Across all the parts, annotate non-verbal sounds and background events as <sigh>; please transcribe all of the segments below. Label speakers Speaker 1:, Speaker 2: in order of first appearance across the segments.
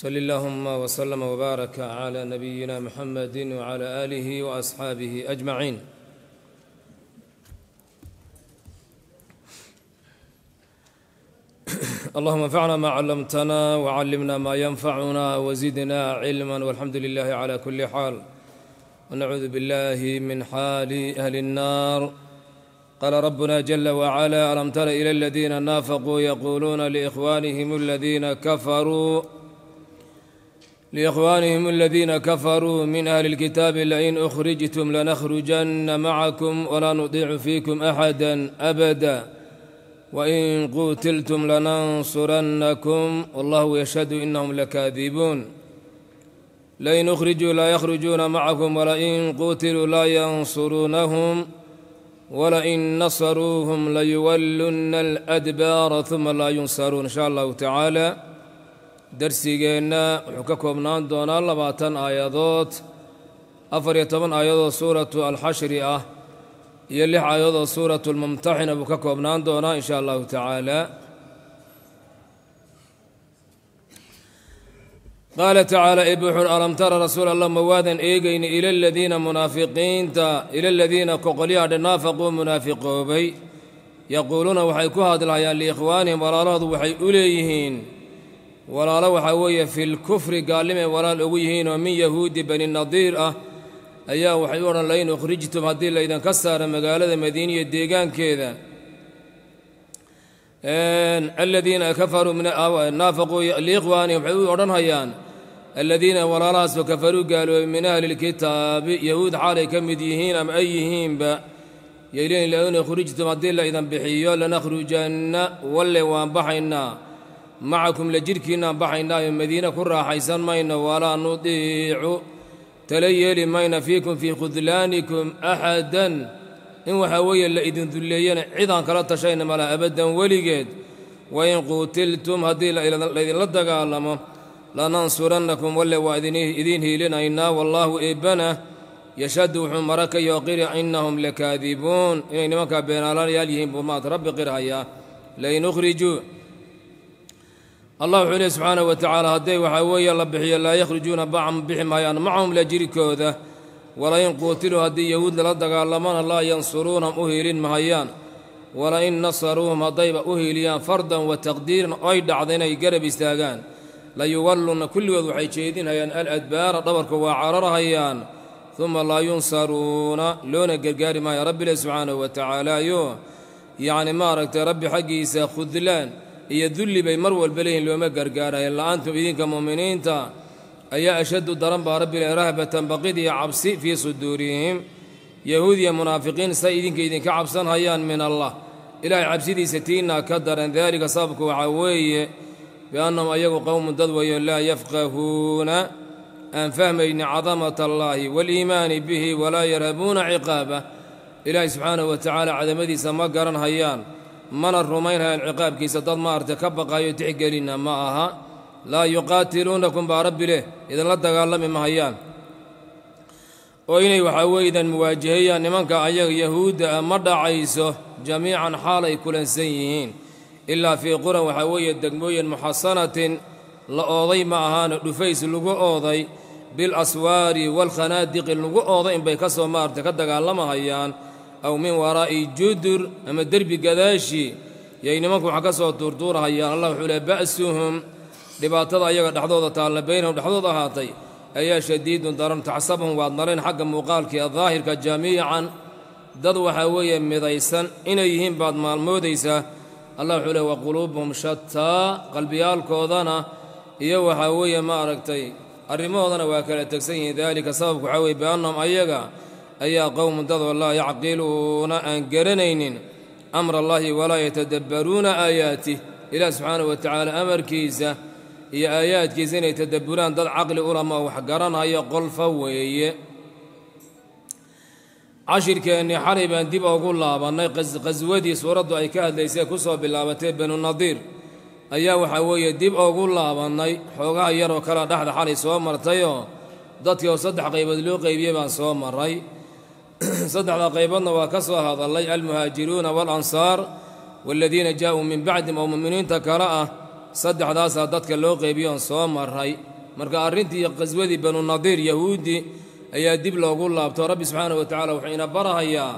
Speaker 1: صل اللهم وسلم وبارك على نبينا محمد وعلى آله وأصحابه أجمعين. اللهم انفعنا ما علمتنا وعلمنا ما ينفعنا وزدنا علما والحمد لله على كل حال. ونعوذ بالله من حال أهل النار. قال ربنا جل وعلا ألم تر إلى الذين نافقوا يقولون لإخوانهم الذين كفروا لإخوانهم الذين كفروا من أهل الكتاب لئن أخرجتم لنخرجن معكم ولا نطيع فيكم أحدا أبدا. وإن قتلتم لننصرنكم والله يشهد إنهم لكاذبون. لئن أخرجوا لا يخرجون معكم ولئن قتلوا لا ينصرونهم ولئن نصروهم ليولن الأدبار ثم لا ينصرون. إن شاء الله تعالى. درسي درسيجينا حككم ناندونا لباتن آيادوت أفر يتمن آيادو سورة الحشرية يليح آيادو سورة الممتحن بككم ناندونا إن شاء الله تعالى قال تعالى إبحر ألم ترى رسول الله موادا إيجين إلى الذين منافقين تا إلى الذين كقليا نافقوا منافقوا بي يقولون وحيكوها هذا لإخوانهم ولا وحي أوليهين ولا وحوي في الكفر قال قالم ولا الأويهين ومن يهود بني النضير أه أيا وحيورا لين أخرجتم هذه اذا كسر مقالة مدينة ديغان كذا إن الذين كفروا من أو نافقوا لإخوانهم وحيورا هيان الذين ولا راس وكفروا قالوا من أهل الكتاب يهود عليك مديهين أم أيهين با يلين لأن خرجتم هذه اذا بحيو لنخرجن ولوان بحينا macakum la jidhkiinnaan baxaynaayo madiine ku raaxaysan mayno walaa nudiicu tala yeeli mayna fiikum fii khudlaanikum axadan in waxaa weeye la idin dulleeyana cidaan kala tashayna mala abaddan weligeed wain quutiltum haddii laydinla dagaalamo lanansurannakum walle waa idiin hiilinaynaa wallaahu eebbana yashhadu wuxuu mara ka yooqiri innahum lakaadibuun inay nimankaa beenaalayaal yihiin buu maad rabbi qirhayaa lain ukhrijuu الله عليه سبحانه وتعالى هدي وحوي الله بحي لا يخرجون بعم بحما يان معهم لجري كودة ولا ينقتلوا هدي يهود لردق اللمان الله ينصرونهم أهيرين مهيان ولا إن نصروهم هدي أهيليان فردا وتقدير أيد عذين يقرب استاغان لا يولون كل وضعي شيدين هيان الأدبار طبرك وعرر هيان. ثم لا ينصرون. لون قرقار ما يا رب سبحانه وتعالى يو. يعني ما ركت ربي حقي خذلان. يدل بي مروى البليه لما قرقارا يلا أنتم إذن كمؤمنين أي أشد درنبا رب رهبة بقيدي عبسي في صدورهم يهودي منافقين سيدين كيدين كعبسا هيان من الله إلى عبسي دي ستين كدر ذلك صابك وعوي بأنهم أيق قوم ددوي لا يفقهون أن فهم إن عظمة الله والإيمان به ولا يرهبون عقابه إلى سبحانه وتعالى عدم ذي قرن هيان mana rumaynhayaan ciqaabkiisa dad maaragtay ka baqaayo tixgelinna ma aha. Laa yuqaatiluunakum baa rabbi leh idinla dagaalami mahayaan oo inay waxaa weeye idan muwaajahayaan nimanka ayaga yahuudda ah ma dhacayso jamiican xaalay kulansan yihiin. Ilaa fii quran waxaa weeye degmooyin muxasanatin la ooday ma ahaano dhufays lagu ooday bil aswaari waalkhanaadiqi lagu ooday inbay ka soo maaragtay ka dagaalamahayaan aw min waraa'i judur ama derbi gadaashii yay nimanku waxa ka soo tuurtuurahayaan allah wuxuu leh ba'suhum. Dhibaatada ayaga dhexdooda taalla baynahum dhexdooda ahaatay ayaa shadiidun daran taxsabhum waad narayn xagga muuqaalkii daahirka jamiican dad waxaa weeye midaysan inay yihiin baad maalmoodaysaa allah wuxuu leh wa quluubuhum shataa qalbiyaalkoodana iyo waxaa weeye ma aragtay arrimahoodana waa kala tegsan yihiin. Daalika sababku waxaa weye biannahum ayaga أيا قوم دض لا يعقلون أن قرنين أمر الله ولا يتدبرون آياته. إلى سبحانه وتعالى أمر كيزة. هي آيات كيزين يتدبران دض عقل أرما وحقرنا أيا قل فوي. عشر كأني حريبا دب أقول الله بأن قز قزودي سورد أي كاد ليس كسوا بالله بن النضير. أيا وحوي دب أقول الله بأن حوغا يرو كرا دحر حريص ومرتيو دتي وصدح قيبد لو قيبي بان سو مراي <clears throat> saddexda qayboodna waa ka soo hadallay almuhaajiruuna waalansaar waaladiina jaa'uu min bacdim oo mu'miniinta kale ah. Saddexdaasaa dadka loo qeybiyoon soo maray marka arrintii qaswadii banu nadiir yahuudi ayaa dib loogu laabto rabbi subxaana wa tacala wuxuu ina barahayaa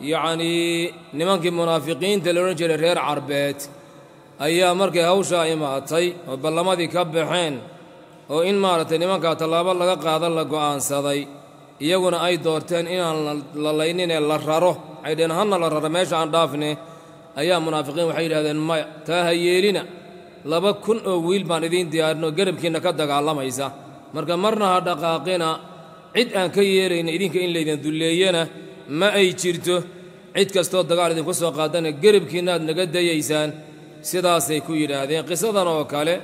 Speaker 1: yacnii nimankii munaafiqiinta la odhan jiray reer carbeed ayaa markay hawshaa imaatay oo ballamadii ka baxeen oo in maaragtay nimankaa tallaabo laga qaadan la go'aansaday iyaguna ay doorteen inaan la layninee la raro. Waxay dheheen hanna la raro meesha aan dhaafne. Ayaa munaafiqiin waxay yidhahdeen maya taa ha yeelina laba kun oo wiil baan idiin diyaarinoo garabkiinna ka dagaalamaysa marka marna ha dhaqaaqina cid aan ka yeerayna idinka in laydin dulleeyana ma ay jirto. Cid kastoo dagaal idinku soo qaadana garabkiinna aad naga dayaysaan. Sidaasay ku yidhaahdeen. Qisadan oo kale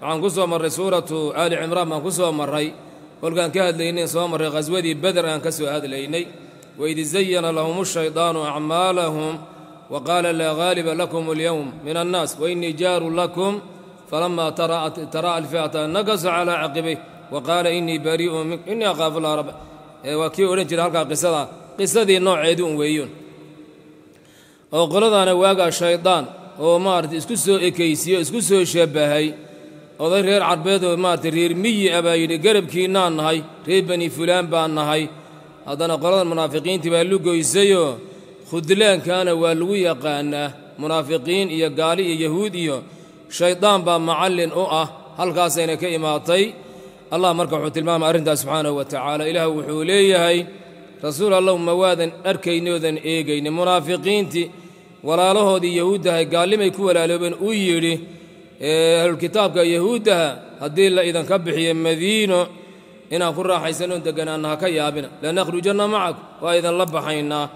Speaker 1: waxaan ku soo marray suuratu aali cimraan baan ku soo marray ولكن كاد لي اني صوم الرغزودي بدر ان كسو هذا ليني. وإذ زين لهم الشيطان أعمالهم وقال لا غالب لكم اليوم من الناس وإني جار لكم. فلما ترى ترى الفئة نقص على عقبه وقال إني بريء منك إني أخاف الله رب إيه، وكي اورنج هلكا قصدها قصدي نوع عيدون ويون. أو قلدانا واقع الشيطان أو مارت اسكو سو اكيسيو اسكو سو شبهي. أضي رير عربيد وما ترير مي أبا يدي قرب كينا نهاي رير فلان بان نهاي هذا نقرا المنافقين تبع لوكو يزيو خدلان كان والوي قانا منافقين يا قالي يا يهودي شيطان با معلن أو آه هل قاسين كيماطي الله مركع تلمام ارندا سبحانه وتعالى اله وحولي هاي رسول الله مواد اركي نوذن ايجين منافقين تي ولا له يهود هي قال لي ما يكون ولا الكتاب يهودها هذيل لا إذا كبحي مدينة إن أقول راح يسألون دقنا أنها كيا بنا لأن أخرجنا معك وإذا لبحينا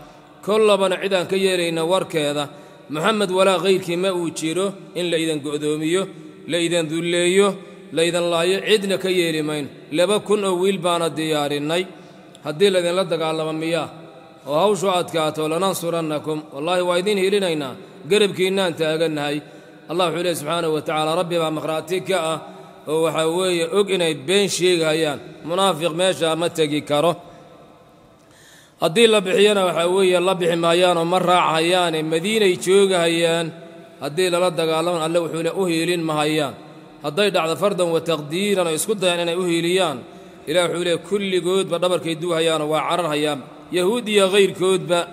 Speaker 1: كل بنا إذا كيرينا ورك هذا محمد ولا غيرك ما أوتشيرو إن لا إذا قدوميو لا إذا ذليو لا إذا الله يعدنا كيري ماين لبا كن أول بنا دياريني هذيل إذا لدق على مميا وهو شو أتكاتو لننصرنكم والله وايدين هيلينا قرب كينا أنت أجنهاي الله وحوله سبحانه وتعالى. ربي ما مقراتيك آه، وحوي اقني بين شيء غيان منافق ماشي آه، ما تجي كره هدي الله بحيانا وحوي الله بحمايانا ومرة عيان مدينة يشوق هيان. هدي الله دقا لهم الله وحوله اهيلين مهيان هدي دع فردا وتقديرا يسكت يعني اهيليان إلى حوله كل جود بدبر كيدو هيان وعرر هيان. يهودي غير كود ما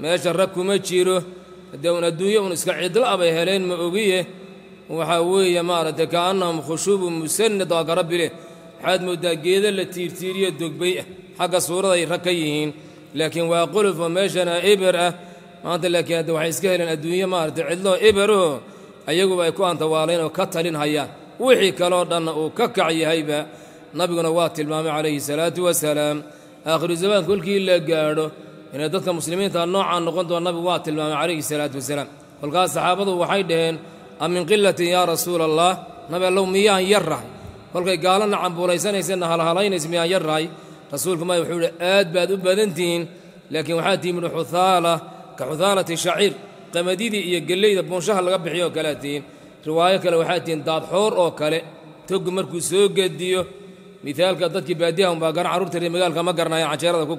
Speaker 1: ماشي ركو ما تشيروه دون الدنيا ونسك عدل أبي هلين مأوية وحوية مارتة كأنهم خشوب مسند أقرب له حد مدقيد التي تيرية الدقبية حق صورة ركيين لكن وأقول فماشنا إبرة ما أنت لك يا دو حيس كهلين الدنيا مارتة عدل إبرو أيقوا بيكون أنت والين وكتلين هيا وحي كالورد أن أوكك عي هيبة نبينا واتي المامي عليه الصلاة والسلام آخر زمان كل كي إلا قاعدو إن دتك مسلمين ترى نوعا نقض النبي وات الإمام عليه الصلاة والسلام. والقاس صحابه وحيدهن أمن من قلة يا رسول الله؟ نبي الله مياه يرى. والقي قال نعم بوليسان يسنا هلا هلا ينس مياه يرى. رسولك ما يحول آد باد بدنتين لكن وحاتي من حثالة كحثالة شعير قمديدي يقلي بون شهر لقب حيو كلاتين. رواية كلا وحاتين داب حور أو كلا. تقو مركو سوق ديو مثال كدتك باديهم باقر عرورتي رمقال كما قرنا يا عشيرة كو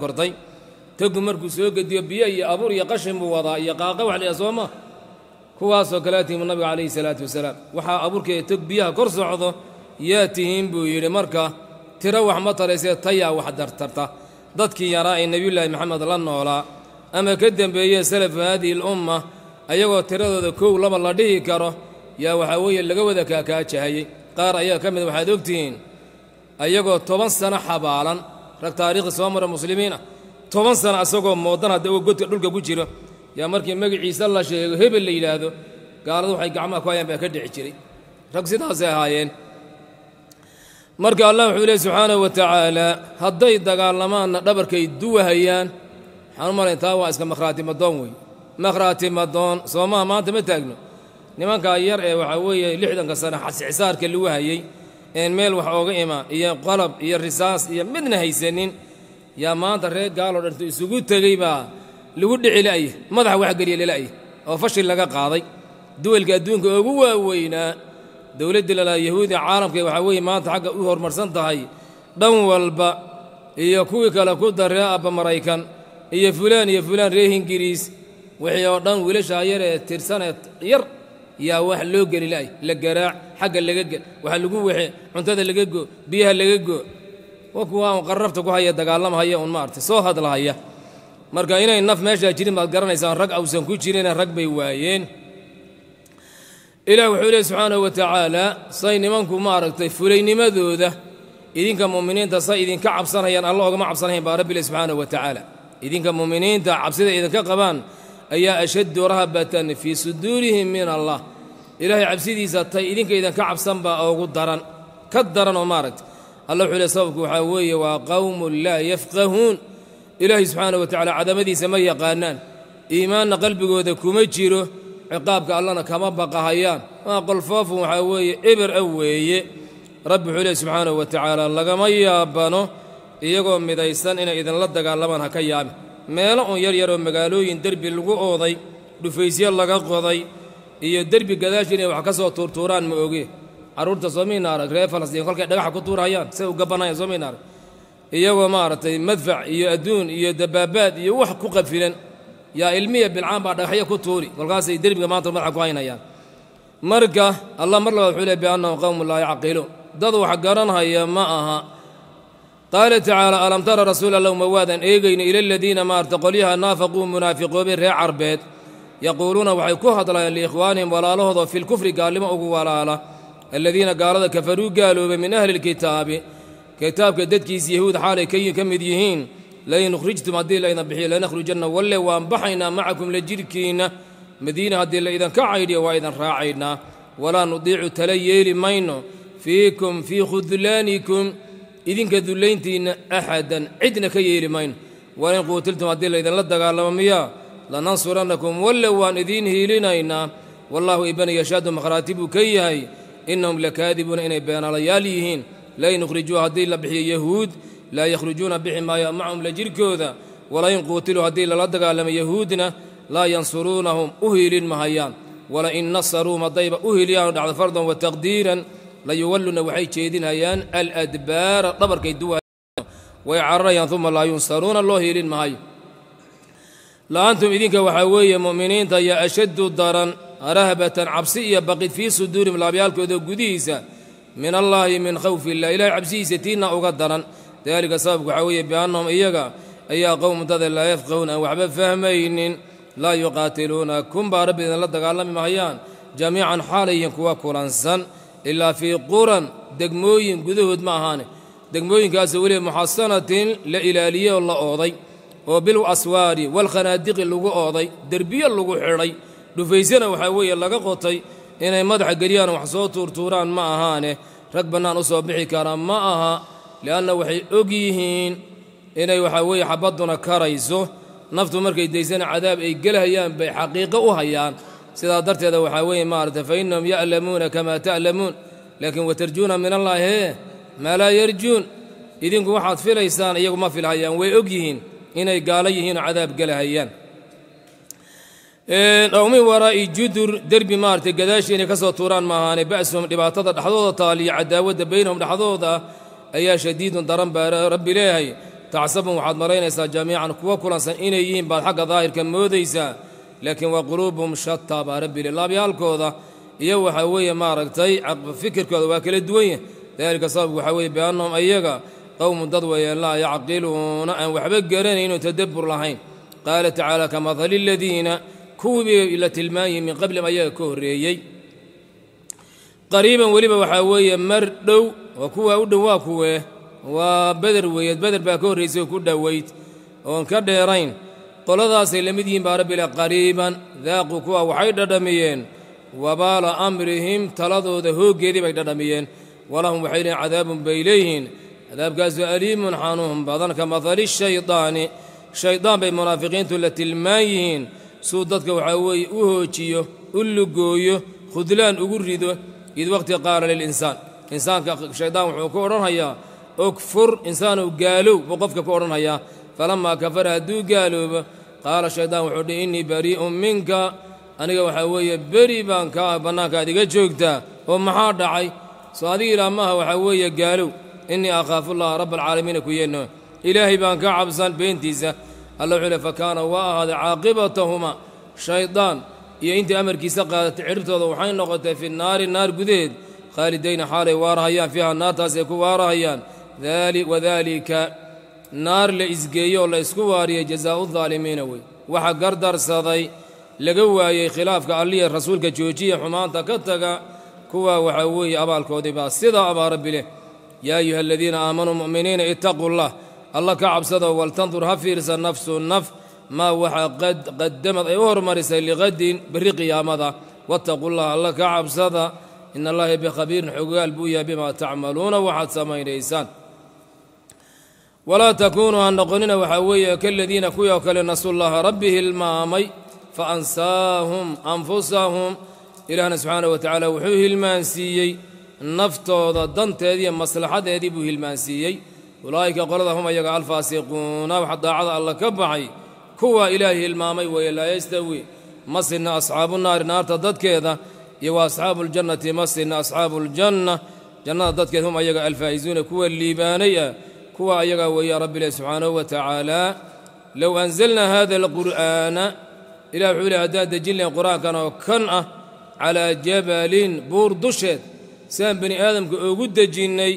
Speaker 1: تقمر كسوق الدبية يا أبور يا قشم وضاء يا قاقع على أزومة كواس وكلاتي من النبي عليه الصلاة والسلام. وحا أبور كي تقبية كرس عضو ياتهم بيري مركة تروح مطر يسي طيا وحد ارترتا ضدك يا رأي النبي الله محمد الله نولا. أما كدن بي سلف هذه الأمة أيوة ترادو دكو لما الله ديه كارو. يا وحاوية اللي قوة دكا كاتش هاي قار أيوة كمد وحادوكتين أيوة طبان سنة حبالا. رك تاريخ سوامر المسلمين. أيوة toban sano asagoo moodan hadda oo godka dhulka ku jiro. Yaa markii magaciisa la sheego hebel la yidhaahdo gaaladu waxay gacmaha ku hayaan baa ka dhici jiray. Rag sidaasay ahaayeen. Marka allah wuxuu leey subxaanahu wa tacaala hadday dagaalamaanna dhabarkay duwahayaan waxaan u malayn taa waa iska makhraatimadoon wey makhraatimadoon soomaha maanta ma taagno. Nimankaa yar ee waxaa weeye lixdanka sano xasixisaarka lagu hayey een meel wax ooga imaan iyo qalab iyo risaas iyo midna haysanin yaa maanta reer gaaloo dhantu isugu tegey baa lagu dhici la'ya madaxa wax geliya lela'ya oo fashil laga qaaday. Duwalka adduunka ugu waaweynaa dowladdii lalaa yahuudiya caalamka waxaa weeye maanta xagga u horumarsan tahay dhan walba iyo kuwii kale ku daree abba maraykan iyo fulaan iyo fulaan reer hingiriis wixii oo dhan wiilashaa yar ee tirsanee yar yaa wax loo geli la'y la garaac xagga laga gel waxa lagu wexe cuntada laga go biyaha laga go wa kuwa un qarrabta ku haya dagaalamahaya un maartay soo hadlahaya. Marka inay naf meeshaa jirin baad garanaysaan rag awsan ku jirina rag bay waayeen. Ilaah wuxuu leey subxaanahu wa tacaala say nimanku maaragtay fulaynimadooda. Idinka mu'miniinta say idinka cabsanayaan alla ogama cabsanayan baa rabbi le subxaanahu wa tacaala. Idinka mu'miniinta cabsida idinka qabaan ayaa ashaddu rahabatan fii suduurihim min allah. Ilaahay cabsidiisa tay idinka idinka cabsan baa ugu daran ka daran oo maaragtay alla wuxuu le sababku waxaa weeye waa qowmun laa yafqahuun. Ilaahay subxaanahu wa tacala cadamadiisa ma yaqaanaan. Iimaanna qalbigooda kuma jiro ciqaabka allana kama baqahayaan. Waa qolfoofun waxaa weeye eber a weeye. Rabbi wuxuu leey subxaanahu wa tacaala lagama yaabano iyagoo midaysan inay idinla dagaalamaan ha ka yaabi meelo un yar yaroo magaalooyin derbi lagu ooday dhufaysyo laga qoday iyo derbi gadaashi inay wax ka soo tuurtuuraan ma oge عروت زمینار غرای فلسطین خالق دو حکومت رایان سه قبناه زمینار یه و مارت مدفع یه دون یه دبابات یه وح کوقب فیلن یا علمیه بالعام بعد حیا کوتوری ولگاسی دریب قمانت مرح قاین ایان مرگه الله مرلو حوله بیان و قوم الله عقیلو دادو حجران هیا ما آها. قال تعالى ألم ترى رسول الله موادا إيغين إلى الذين ما ارتقليها نافقوا منافقوا بالرع عربيت. يقولون وحيكوها طلعا لإخوانهم ولا لهضوا في الكفر قال لما أقوى ولا لهضوا الذين قالوا كفروا قالوا من أهل الكتاب. كتاب كدت ددكيس يهود حالي كي كم يهين لئن أخرجتم هدي لئن بحي لنخرجن ولا وأنبحينا معكم لجركين. مدينة هدي لئن كعيد وإذا راعينا ولا نضيع تليل مينو فيكم في خذلانكم. إذن كذلينتين أحدا. عدنا كيل مين. وإن قتلتم هدي لئن لدقال مياه لننصرنكم ولا وأن إذين هيلنينا والله إبن يشاد مخراتب كيهي إنهم لكاذبون إني بيان لياليهين لا يخرجوا هدي لبحي يهود. لا يخرجون بحي ما يأمعهم لجركوذا. ولا ينقوتلوا هدي للدقى لما يهودنا. لا ينصرونهم أهل مهيان. إن نصروا مضيب أهل يعني فرضا وتقديرا. لا يولون وحي شيدين هيان. الأدبار طبر كيدوا ويعرين ثم لا ينصرون الله يلين مهيان. لا أنتم إذنك وحاوية مؤمنين يا أشد ضرًا rahbatan cabsi iyo baqid fii suduurihim laabyaalkooda gudihiisa min allaahi min khawfi illah ilahay cabsihiisa tiinna uga daran. Daalika sababku waxaa weeye biannahum iyaga ayaa qowm dada laa yafqahuun aan waxba fahmaynin. Laa yuqaatiluunakum baa rabbi idinla dagaalami mahayaan. Jamiican xaalayin kuwa kulansan. Ilaa fii quran. Degmooyin gudahood ma ahaane. Degmooyinkaasoo weliba muxasanatin la ilaaliye oo la ooday. Oo bil aswaari walkhanaadiqi lagu ooday. Derbiyo lagu xidhay dhufaysana waxaa weeye laga qotay inay madaxa geliyaan wax soo tuurtuuraan ma ahaane. Rag bannaan u soo bixi karaa ma aha li'anna waxay og yihiin inay waxaa weeye xabadduna karayso. Naftu markay daysana cadaab ay gelahayaan bay xaqiiqo u hayaan. Sidaa darteeda waxaa weeye maarata fa innahum ya'lamuuna kamaa ta'lamuun. Laakiin watarjuuna min allaahi maa laa yarjuun. Idinku waxaad filaysaan iyagu ma filhayaan. Way og yihiin inay gaalo yihiinoo cadaab gelahayaan ow min waraa'i judur derbi maaragtay gadaashii inay ka soo tuuraan maahaane ba'suhum dhibaatada dhexdooda taaliyo cadaawadda baynahum dhexdooda ayaa shadiidun daran baa rabbi leeyahay tacsabun waxaad maraynaysaa jamiican kuwa kulansan inay yihiin baad xagga daahirka moodaysaa laakiin waa quluubuhum shataa baa rabbi le laabyaalkooda iyo waxaa weeye maaragtay fikirkooda waa kala duwan yah daalika sababku waxaa weeye biannahum ayaga qowmun dad weeyaan laa yacqiluuna aan waxba garanayno tadabbur lahayn. Qaala tacaala ka madali aladiina kuwii la tilmaanyay min qablihim ayaga ka horreeyey. Qariiban weliba waxaa weeye mar dhow oo kuwaa u dhow waa kuwee waa beder weeyeed beder baa ka horraysay oo ku dhowayd. Oon ka dheerayn qoladaasay la mid yihiin baa rabbi le qariiban daaqu kuwa waxay dhadhamiyeen. Wabaala amrihim taladooda hooggeedii bay dhadhamiyeen. Walahum waxay leeyiin cadaabun bay leeyihiin. Cadaabkaasoo aliimun xanuun badan ka madali shaydaani shaydaan bay munaafiqiintu la tilmaan yihiin suu dadka waxaa weeye u hoojiyo u lugooyo khudlaan ugu rido id waqti qaala lilinsaan insaanka shaydaan wuxuu ku odhanhayaa ogfur insaanow gaalow buu qofka ku odhanhayaa falammaa kafara hadduu gaaloobo qaala shaydaan wuxuu dhi innii barii'un minka aniga waxaa weeye beri baan ka ah bannaankaad iga joogtaa oo maxaa dhacay soo adiga ilaa maaha waxaa weeye gaalow innii akhaafullaha rabbalcaalamiina ku yeenno ilaahay baan ka cabsan beentiisa الله عليه فكان واهد عاقبتهما شيطان يا إنت أمر كيسا قادت عرفت وحين لغت في النار النار قديد. خالدين حالي وارهيان فيها النار تاسيك وارهيان. ذلك وذلك نار لإزقيه الله إسكو جزاء الظالمين وي. وحا قردر صدي لقوا يا خلاف قالي الرسول كجوجي حمان تكتك كوا وحوي أبا الكودي سيدا أبا رب له. يا أيها الذين آمنوا مؤمنين اتقوا الله. الله كعب سده ولتنظر هفيرس النفس النف ما وحى قد قدمت ايور مرس لغد برقي ماذا. واتقوا الله الله كعب سده إن الله بخبير حقال بويا بما تعملون وحد سمي ريسان ولا تكونوا أن نقننا وحويا كالذين كيوكل نسوا الله ربه المامي فأنساهم أنفسهم. إلى أن سبحانه وتعالى وحوه المانسيي. نفتو ضدنت هذه المصلحة هذه به المانسيي. Ulaa'ika qolada hum ayaga alfaasiquuna wax daacada alla ka baxay. Kuwa ilaahay hilmaamay weeye laa yastawi ma sinna asxaabu naari naarta dadkeeda iyo wa asxaabu ljannati ma sinna asxaabu ljanna jannada dadkeed hum ayaga alfaa'izuuna kuwa liibaanay ah kuwa ayagaa weeya rabbi leh subxaanahu wa tacaala low anzalnaa hada alqur'aana ilah wuxuu leh haddaan dejin lahayn qur'aankan oo kan ah calaa jabalin buur dusheed siaan bani aadamka ugu dejinnay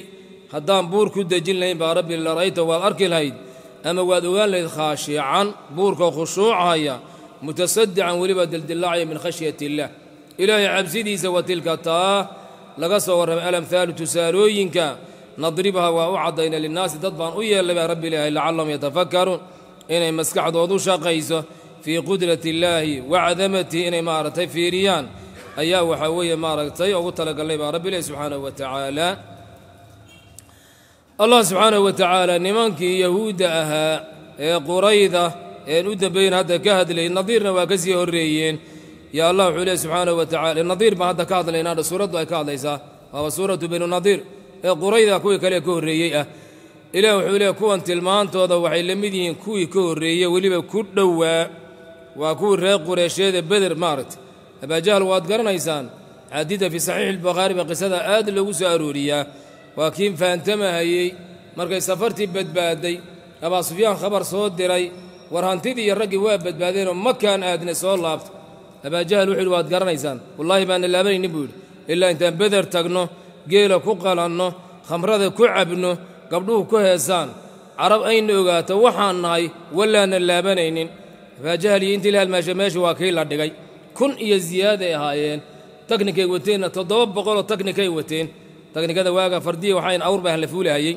Speaker 1: haddaan buur ku dejin lahayn baa rabbi larayta waad arki lahayd ama waad ogaan lahayd khaashican buurkoo khushuucahaya mutasadican weliba dildillaacaya min khashyati illaah ilaahay cabsidiisa wa tilka taa laga soo warramay alamhaalu tusaalooyinka nadribha waa u caddayna linnaasi dad baan u yeellay baa rabbi ilaahay lacallahum yatafakkaruun inay maskaxdoodu shaqayso fii qudrati illaahi wa cadamatihi inay maaragtay fiiriyaan. Ayaa waxaa weeye maaragtay ugu talagallay baa rabbi ilahi subxaanahu wa tacaala الله سبحانه وتعالى نمانك يهود أها قريضة يا نود بين هذا كهد لي النظير نواكزي هريين. يا الله عليه سبحانه وتعالى النظير ما هذا كهد لي نار سورة دوائي كهد ليسا. هو سورة بين النظير قريضة كوي كلي كهريية إلا وحوليه كوان تلمان توضا وحي لمدين كوي كهريية وليب كردوا وكو الرق ورشيد بدر مارت. أبا جهل وادقرنا إيسان. عديدة في صحيح البخاري بقصة آدل وسأروريه waa kii fahantamahayey markay safartii badbaaday abaa sufyaan khabar soo diray war hantidii iyo raggii waa badbaadeenoo makaan aadne soo laabta abaajahal wuxuu yidhi waad garanaysaan? Wallaahi baana laabanaynin buu yidhi. Ilaa intaan beder tagno geela ku qalanno khamrada ku cabno gabdhuhu ku heesaan carab ayna ogaato waxaan nahay wallaana laabanaynin. Abaajahal iyo intii la halmaasha meesha waa kii la dhigay. Kun iyo ziyaaday ahaayeen. Taknikay wateenna toddoba boqoloo taknikay wateen taknikada waaga fardiya waxayn awr baa la fuulahayey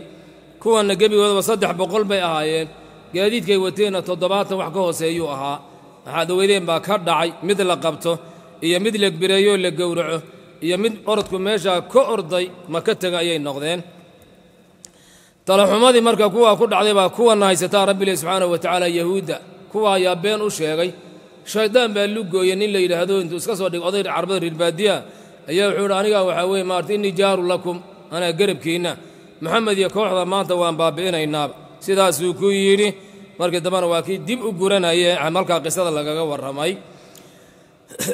Speaker 1: kuwanna gebigoodaba saddex boqol bay ahaayeen. Gaadiidkay wateenna toddobaatan wax ka hooseeyuu ahaa. Maxaadaweydeen baa ka dhacay. Mid la qabto iyo mid la bireeyoo la gowraco iyo mid orodku meeshaa ka orday ma ka tega ayay noqdeen. Talaxumadii marka kuwaa ku dhacday baa kuwanna haysataa rabbilahi subxaanahu wa tacaala yahuudda. Kuwa ayaa been u sheegay. Shaydaan baa lugooya nin la yidhaahdo intuu iska soo dhig oday carbada riirbaadiya ayaa wuxuu yidhi anigaa waxaa weeye maarta innii jaaru lakum anaa garabkiinna. Maxamed iyo kooxda maanta waan baabi'inaynaaba sidaasuu ku yidhi markii dambena waa kii dib u guranaye malkaa qisada lagaga warramay.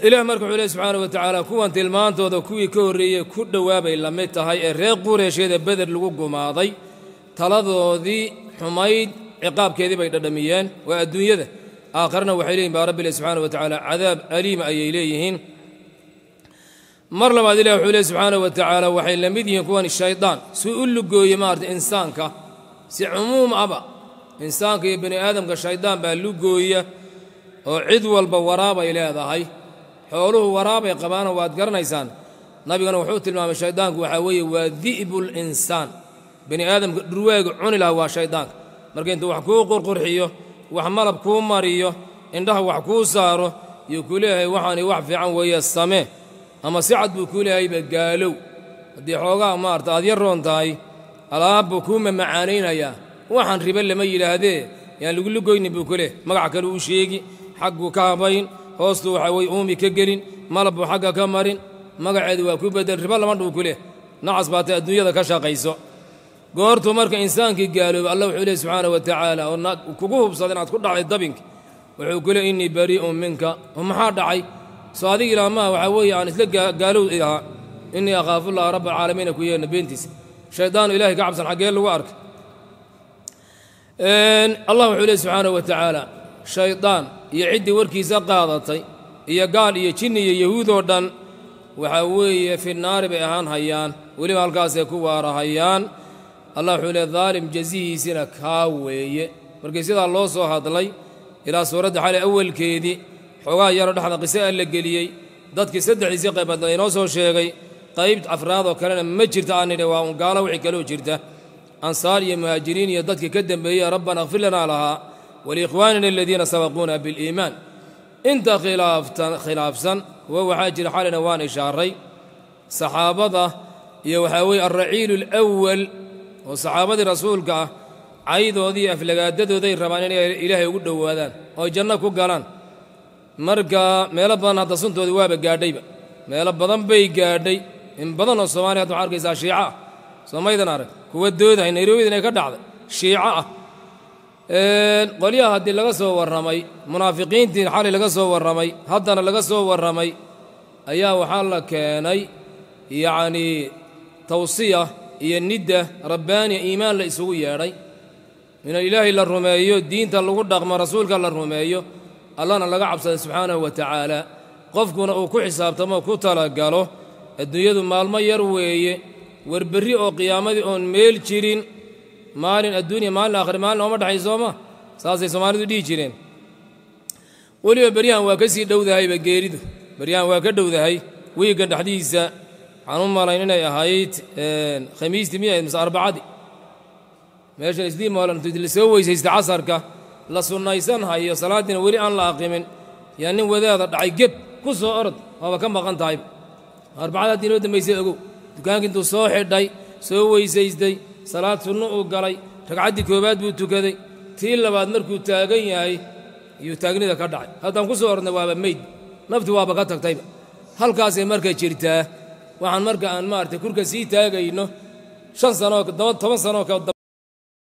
Speaker 1: Ilaah marka wuxuu lehy subxaana wa tacaala kuwan tilmaantooda kuwii ka horreeyey ku dhowaabay la mid tahay ee reer qureysheeda beder lagu gumaaday. Taladoodii xumayd ciqaabkeedii bay dhadhamiyeen. Waa adduunyada. Aakharna waxay leeyihiin baa rabbi leh subxaana wa tacaala cadaab aliima ayay leeyihiin mar labaad ilah wuxuu lehy subxaana wa tacaala waxay la mid yihiin kuwan shaydaan suu u lugooye maarata insaanka. Si cumuum aba insaanka iyo bani aadamka shaydaan baa lugooya oo cid walba waraabay leedahay. Xooluhu waraabay qabaana waad garanaysaan. Nabigana wuxuu tilmaamay shaydaanku waxaa weeye waa di'bul insaan. Bani aadamka dhurwaaga cuni laha waa shaydaanka marka intuu wax kuu qurqurxiyo wax malab kuu mariyo indhaha wax kuu saaro yuu ku leeyahay waxaani wax fiican weeye samee ama si cad buu kuu leehayba gaalow. Haddii xoogaa maarata aad yar roon tahay alaabbuu kuu mamacaanaynayaa waxaan ribe lama yidhaahdee yaan lagulugoynin buu ku leh. Magac kale uu sheegi xagguu ka habayn hoostuu waxaa weye uumi ka gelin malabbuu xagga ka marin. Magaceedu waa ku bedel ribo lama dhuu ku leh. Nacas baatay adduunyada ka shaqayso. Goortuu marka insaankii gaalooba allah wuxuu lehy subxaana wa tacaala oo kugu hubsada inaad ku dhacday dabinka wuxuu ku le innii barii'un minka. Oo maxaa dhacay soo adig ilaamaha waxaa weeye aan isla gaalow ilahaa innii akhaafullaha rabba alcaalamiina ku yeerna beentiisa shaydaanu ilahay ka cabsan xaggee lagu arkay allah wuxuu lehy subxaana wa tacaala shaydaan iyo ciddii warkiisa qaadatay iyo gaal iyo jinni iyo yahuud oo dhan waxaa weeye fi naari bay ahaan hayaan weliba halkaasay ku waarahayaan allah wuxuu leey daalim jazihiisina kaa weeye. Markii sidaa loo soo hadlay ilaa suuradda xalay awalkeedii xoogaa yaroo dhexda qise a la geliyey dadkii saddexdiisii qaybood laynoo soo sheegay qayb afraadoo kalena ma jirta aan nidhi waa un gaalo wixii kaloo jirta. Ansaar iyo muhaajiriin iyo dadkii ka dembeeyey rabbana akfir lanaa lahaa waliikhwaanina aladiina sabaquuna biliimaan. Inta khilaafsan kuwa waxaa jira xalayna waan ishaaray saxaabada iyo waxaa weeye alraciilu alawal oo saxaabadii rasuulka ah caydoodii aflagaadadooday rabaan inay ilaahay ugu dhowaadaan oo janno ku galaan marka meelo badan hadda suntoodii waaba gaadhayba. Meelo badan bay gaadhay. In badan oo soomaliya hadda waxaa arkaysaa shiico ah. Soomaydan arag kuwa doodahay nayrobida inay ka dhacday shiico ah. Qolyaha haddii laga soo warramay munaafiqiintii xalay laga soo warramay haddana laga soo warramay ayaa waxaa la keenay yacnii tawsiya iyo nidda rabbaaniya iimaan la isugu yeedhay. In ilaahay la rumeeyo diinta lagu dhaqmo rasuulka la rumeeyo allana laga cabsada subxaanahu wa tacaala qofkuna uu ku xisaabtamo ku talagalo adduunyadu maalmo yar weeye werberri oo qiyaamadii oon meel jirin maalin adduunya maalin aakhir maalin ooma dhexay sooma? Saasay soomaalidu dhihi jireen. Weliba beryahan waa ka sii dhowdahayba geeridu. Beryahan waa ka dhowdahay. Wiiggan dhexdiisa waxaan u malayn inay ahayd khamiistii miyahayd mise arbacadii meeshan isdii moolan la soo casarka la sunnaysan hayo salaaddiina weli aan la aqimin. Yaa nin wadaada dhacay geb ku soo orod waaba ka maqan tahayba arbacada haddii inoo dambaysay ogow dukaankii intuu soo xidhay soo weysaystay salaad sunno uu galay ragcaddii koowaad buu tukaday tii labaad markuu taagan yahay iyuu taagnida ka dhacay. Haddaan ku soo ornay waaba meyd nafti waaba ka tagtayba. Halkaasay marka jirtaa. Waxaan marka aan maaragtay kurka sii taagayno shan sanoo toban sanoo